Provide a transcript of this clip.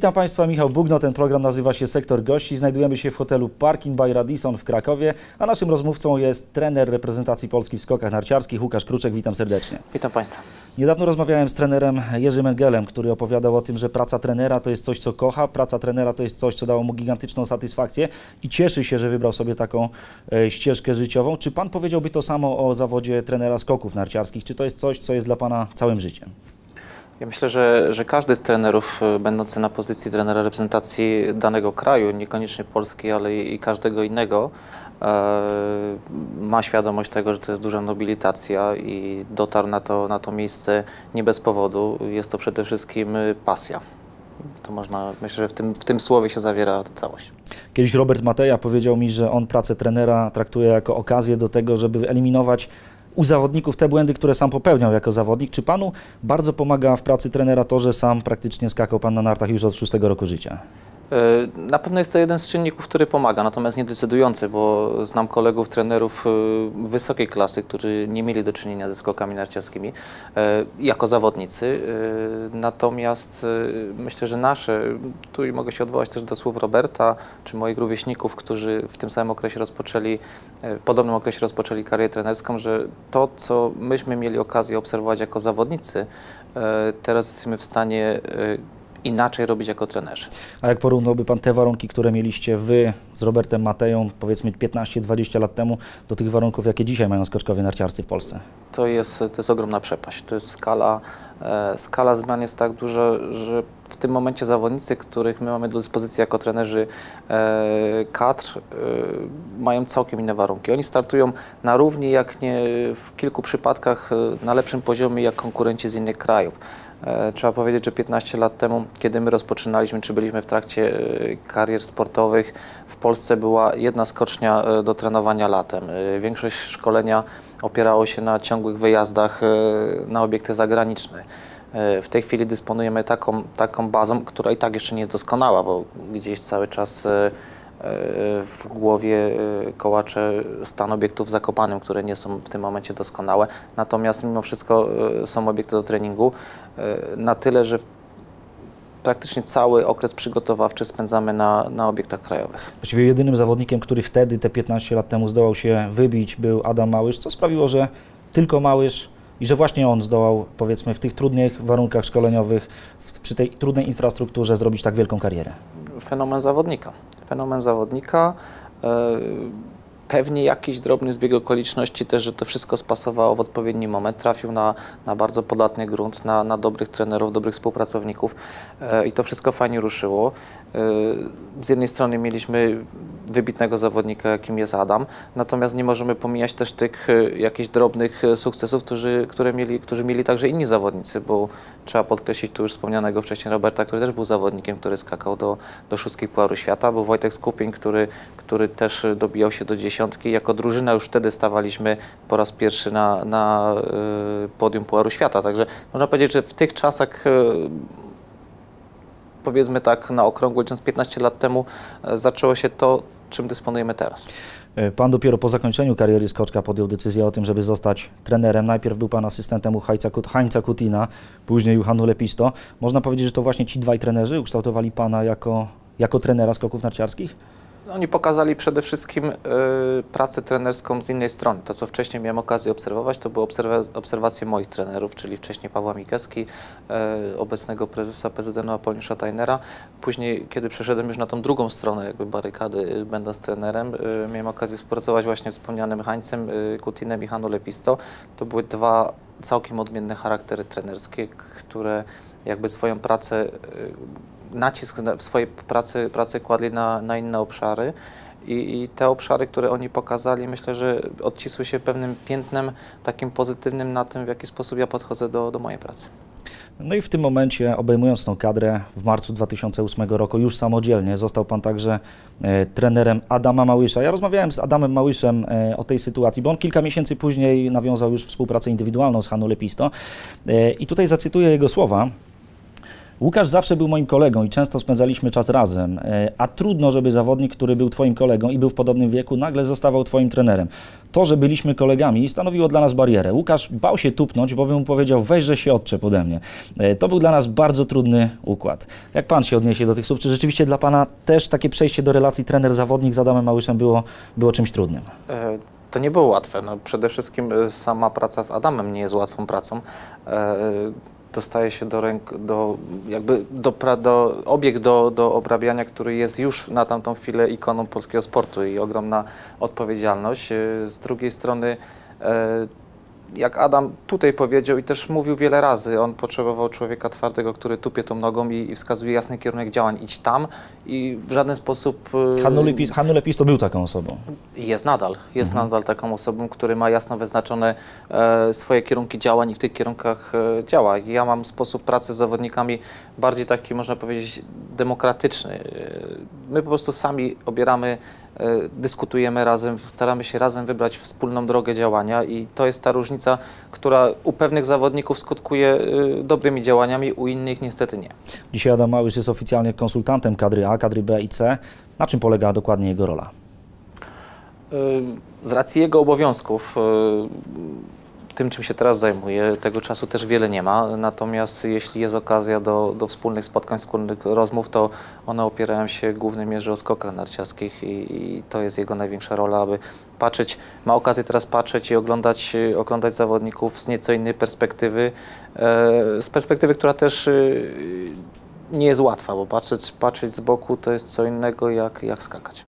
Witam Państwa, Michał Bugno. Ten program nazywa się Sektor Gości. Znajdujemy się w hotelu Parking by Radisson w Krakowie, a naszym rozmówcą jest trener reprezentacji Polski w skokach narciarskich Łukasz Kruczek. Witam serdecznie. Witam Państwa. Niedawno rozmawiałem z trenerem Jerzym Engelem, który opowiadał o tym, że praca trenera to jest coś, co kocha, praca trenera to jest coś, co dało mu gigantyczną satysfakcję i cieszy się, że wybrał sobie taką e, ścieżkę życiową. Czy Pan powiedziałby to samo o zawodzie trenera skoków narciarskich? Czy to jest coś, co jest dla Pana całym życiem? Ja myślę, że, że każdy z trenerów e, będący na pozycji trenera reprezentacji danego kraju, niekoniecznie Polski, ale i, każdego innego, e, ma świadomość tego, że to jest duża nobilitacja i dotarł na to, na to miejsce nie bez powodu. Jest to przede wszystkim pasja. To można, myślę, że w tym, w tym słowie się zawiera całość. Kiedyś Robert Mateja powiedział mi, że on pracę trenera traktuje jako okazję do tego, żeby eliminować u zawodników te błędy, które sam popełniał jako zawodnik. Czy panu bardzo pomaga w pracy trenera to, że sam praktycznie skakał pan na nartach już od szóstego roku życia? E, na pewno jest to jeden z czynników, który pomaga, natomiast nie decydujący, bo znam kolegów, trenerów e, wysokiej klasy, którzy nie mieli do czynienia ze skokami narciarskimi e, jako zawodnicy. Natomiast myślę, że nasze, tu i mogę się odwołać też do słów Roberta, czy moich rówieśników, którzy w tym samym okresie rozpoczęli, w podobnym okresie rozpoczęli karierę trenerską, że to, co myśmy mieli okazję obserwować jako zawodnicy, teraz jesteśmy w stanie inaczej robić jako trenerzy. A jak porównałby Pan te warunki, które mieliście Wy z Robertem Mateją, powiedzmy 15-20 lat temu, do tych warunków, jakie dzisiaj mają skoczkowie narciarcy w Polsce? To jest, to jest ogromna przepaść. To jest skala, e, skala zmian jest tak duża, że w tym momencie zawodnicy, których my mamy do dyspozycji jako trenerzy e, kadr, e, mają całkiem inne warunki. Oni startują na równi, jak nie w kilku przypadkach e, na lepszym poziomie, jak konkurenci z innych krajów. E, trzeba powiedzieć, że 15 lat temu, kiedy my rozpoczynaliśmy, czy byliśmy w trakcie e, karier sportowych, w Polsce była jedna skocznia e, do trenowania latem. Większość szkolenia opierało się na ciągłych wyjazdach na obiekty zagraniczne. W tej chwili dysponujemy taką, taką bazą, która i tak jeszcze nie jest doskonała, bo gdzieś cały czas w głowie e, kołacze stan obiektów zakopanym, które nie są w tym momencie doskonałe. Natomiast mimo wszystko e, są obiekty do treningu e, na tyle, że praktycznie cały okres przygotowawczy spędzamy na, na obiektach krajowych. Właściwie jedynym zawodnikiem, który wtedy, te 15 lat temu zdołał się wybić, był Adam Małysz, co sprawiło, że tylko Małysz i że właśnie on zdołał, powiedzmy, w tych trudnych warunkach szkoleniowych, w, przy tej trudnej infrastrukturze zrobić tak wielką karierę. Fenomen zawodnika fenomen zawodnika. Pewnie jakiś drobny zbieg okoliczności też, że to wszystko spasowało w odpowiedni moment, trafił na, na bardzo podatny grunt, na, na dobrych trenerów, dobrych współpracowników e, i to wszystko fajnie ruszyło. E, z jednej strony mieliśmy wybitnego zawodnika, jakim jest Adam, natomiast nie możemy pomijać też tych e, jakichś drobnych sukcesów, którzy, które mieli, którzy mieli także inni zawodnicy, bo trzeba podkreślić tu już wspomnianego wcześniej Roberta, który też był zawodnikiem, który skakał do, do szóstki Puaru Świata, był Wojtek Skupień, który, który też dobijał się do dziesiątki. Jako drużyna już wtedy stawaliśmy po raz pierwszy na, na podium Puaru Świata, także można powiedzieć, że w tych czasach powiedzmy tak na okrągło licząc 15 lat temu e, zaczęło się to, czym dysponujemy teraz. Pan dopiero po zakończeniu kariery skoczka podjął decyzję o tym, żeby zostać trenerem. Najpierw był Pan asystentem u Heinza Kutina, później u Hanu Lepisto. Można powiedzieć, że to właśnie ci dwaj trenerzy ukształtowali Pana jako, jako trenera skoków narciarskich? Oni pokazali przede wszystkim y, pracę trenerską z innej strony. To, co wcześniej miałem okazję obserwować, to były obserwa obserwacje moich trenerów, czyli wcześniej Pawła Mikeski, y, obecnego prezesa PZN Apolniusza Tajnera. Później, kiedy przeszedłem już na tą drugą stronę jakby barykady, y, będąc trenerem, y, miałem okazję współpracować właśnie z wspomnianym Hańcem, y, Kutinem i Hanu Lepisto. To były dwa całkiem odmienne charaktery trenerskie, które jakby swoją pracę y, nacisk w swojej pracy, pracy kładli na, na inne obszary. I, I, te obszary, które oni pokazali, myślę, że odcisły się pewnym piętnem takim pozytywnym na tym, w jaki sposób ja podchodzę do, do mojej pracy. No i w tym momencie, obejmując tą kadrę w marcu 2008 roku, już samodzielnie został Pan także e, trenerem Adama Małysza. Ja rozmawiałem z Adamem Małyszem e, o tej sytuacji, bo on kilka miesięcy później nawiązał już współpracę indywidualną z Hanu Lepisto. E, I tutaj zacytuję jego słowa. Łukasz zawsze był moim kolegą i często spędzaliśmy czas razem, e, a trudno, żeby zawodnik, który był Twoim kolegą i był w podobnym wieku, nagle zostawał Twoim trenerem. To, że byliśmy kolegami, stanowiło dla nas barierę. Łukasz bał się tupnąć, bo bym mu powiedział, weź, że się odczep ode mnie. E, To był dla nas bardzo trudny układ. Jak Pan się odniesie do tych słów? Czy rzeczywiście dla Pana też takie przejście do relacji trener-zawodnik z Adamem Małyszem było, było czymś trudnym? E, To nie było łatwe. No, przede wszystkim sama praca z Adamem nie jest łatwą pracą. Dostaje się do ręk, do, jakby do, pra- do obiekt do, do obrabiania, który jest już na tamtą chwilę ikoną polskiego sportu i ogromna odpowiedzialność. E, Z drugiej strony e, jak Adam tutaj powiedział i też mówił wiele razy, on potrzebował człowieka twardego, który tupie tą nogą i, i wskazuje jasny kierunek działań. Idź tam i w żaden sposób... Hannu Lepis, to był taką osobą. jest nadal, jest nadal taką osobą, który ma jasno wyznaczone e, swoje kierunki działań i w tych kierunkach e, działa. Ja mam sposób pracy z zawodnikami bardziej taki, można powiedzieć, demokratyczny. E, My po prostu sami obieramy, dyskutujemy razem, staramy się razem wybrać wspólną drogę działania i to jest ta różnica, która u pewnych zawodników skutkuje e, dobrymi działaniami, u innych niestety nie. Dzisiaj Adam Małysz jest oficjalnie konsultantem kadry A, kadry B i C. Na czym polega dokładnie jego rola? Y, Z racji jego obowiązków, tym czym się teraz zajmuję, tego czasu też wiele nie ma. Natomiast jeśli jest okazja do, do wspólnych spotkań, wspólnych rozmów, to one opierają się w głównej mierze o skokach narciarskich i, i to jest jego największa rola, aby patrzeć, ma okazję teraz patrzeć i oglądać, oglądać zawodników z nieco innej perspektywy, e, z perspektywy, która też y, nie jest łatwa, bo patrzeć, patrzeć z boku to jest co innego jak, jak skakać.